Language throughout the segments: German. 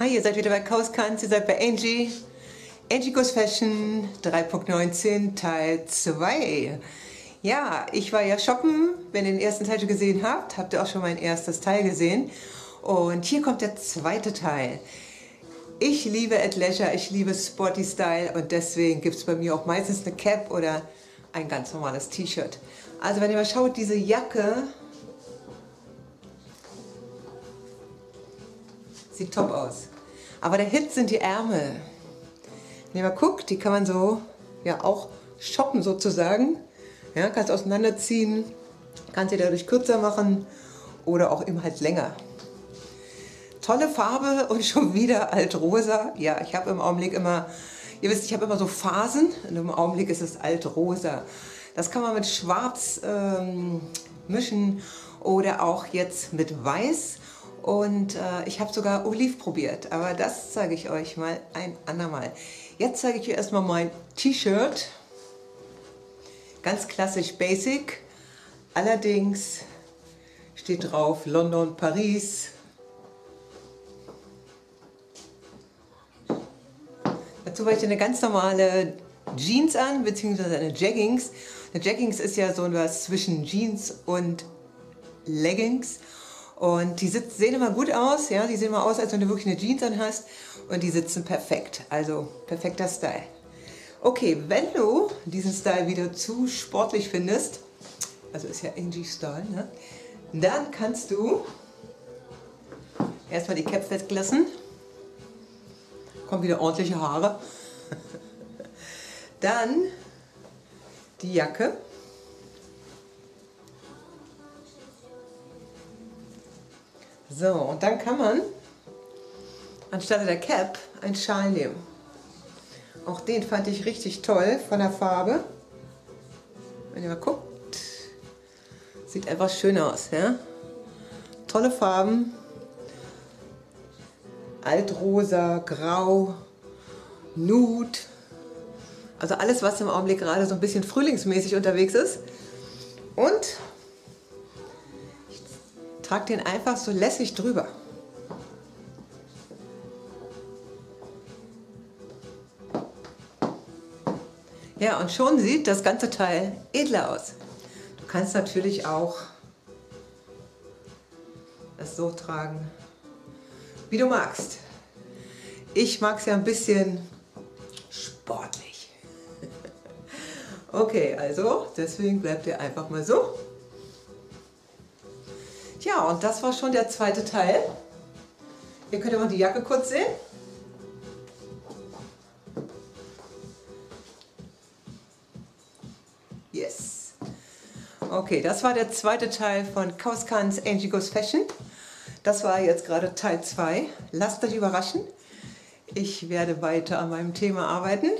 Hi, ihr seid wieder bei Kauskans, ihr seid bei Angie. Angie Goes Fashion 3.19 Teil 2. Ja, ich war ja shoppen. Wenn ihr den ersten Teil schon gesehen habt, habt ihr auch schon mein erstes Teil gesehen. Und hier kommt der zweite Teil. Ich liebe Athleisure, ich liebe Sporty Style und deswegen gibt es bei mir auch meistens eine Cap oder ein ganz normales T-Shirt. Also wenn ihr mal schaut, diese Jacke sieht top aus. Aber der Hit sind die Ärmel. Wenn ihr mal guckt, die kann man so ja auch shoppen sozusagen. Ja, kannst auseinanderziehen, kannst sie dadurch kürzer machen oder auch immer halt länger. Tolle Farbe und schon wieder altrosa. Ja, ich habe im Augenblick immer, ihr wisst, ich habe immer so Phasen und im Augenblick ist es altrosa. Das kann man mit schwarz ähm, mischen oder auch jetzt mit weiß und äh, ich habe sogar Oliv probiert, aber das zeige ich euch mal ein andermal. Jetzt zeige ich euch erstmal mein T-Shirt. Ganz klassisch Basic. Allerdings steht drauf London, Paris. Dazu habe ich eine ganz normale Jeans an, beziehungsweise eine Jeggings. Eine Jeggings ist ja so was zwischen Jeans und Leggings. Und die sehen immer gut aus, ja, die sehen immer aus, als wenn du wirklich eine Jeans an hast und die sitzen perfekt, also perfekter Style. Okay, wenn du diesen Style wieder zu sportlich findest, also ist ja Angie Style, ne? dann kannst du erstmal die Cap weglassen, kommen wieder ordentliche Haare, dann die Jacke, So, und dann kann man anstelle der Cap einen Schal nehmen. Auch den fand ich richtig toll von der Farbe. Wenn ihr mal guckt, sieht einfach schön aus. Ja? Tolle Farben. Altrosa, Grau, Nude. Also alles, was im Augenblick gerade so ein bisschen frühlingsmäßig unterwegs ist. Und Trag den einfach so lässig drüber. Ja, und schon sieht das ganze Teil edler aus. Du kannst natürlich auch es so tragen, wie du magst. Ich mag es ja ein bisschen sportlich. Okay, also deswegen bleibt ihr einfach mal so. Ja, und das war schon der zweite Teil. Ihr könnt ja mal die Jacke kurz sehen. Yes. Okay, das war der zweite Teil von Kauskans Angie Goes Fashion. Das war jetzt gerade Teil 2. Lasst euch überraschen. Ich werde weiter an meinem Thema arbeiten.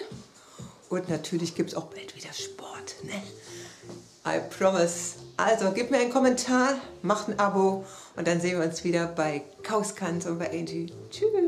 Und natürlich gibt es auch bald wieder Sport. Ne? I promise. Also, gib mir einen Kommentar, macht ein Abo und dann sehen wir uns wieder bei Kauskans und bei Angie. Tschüss!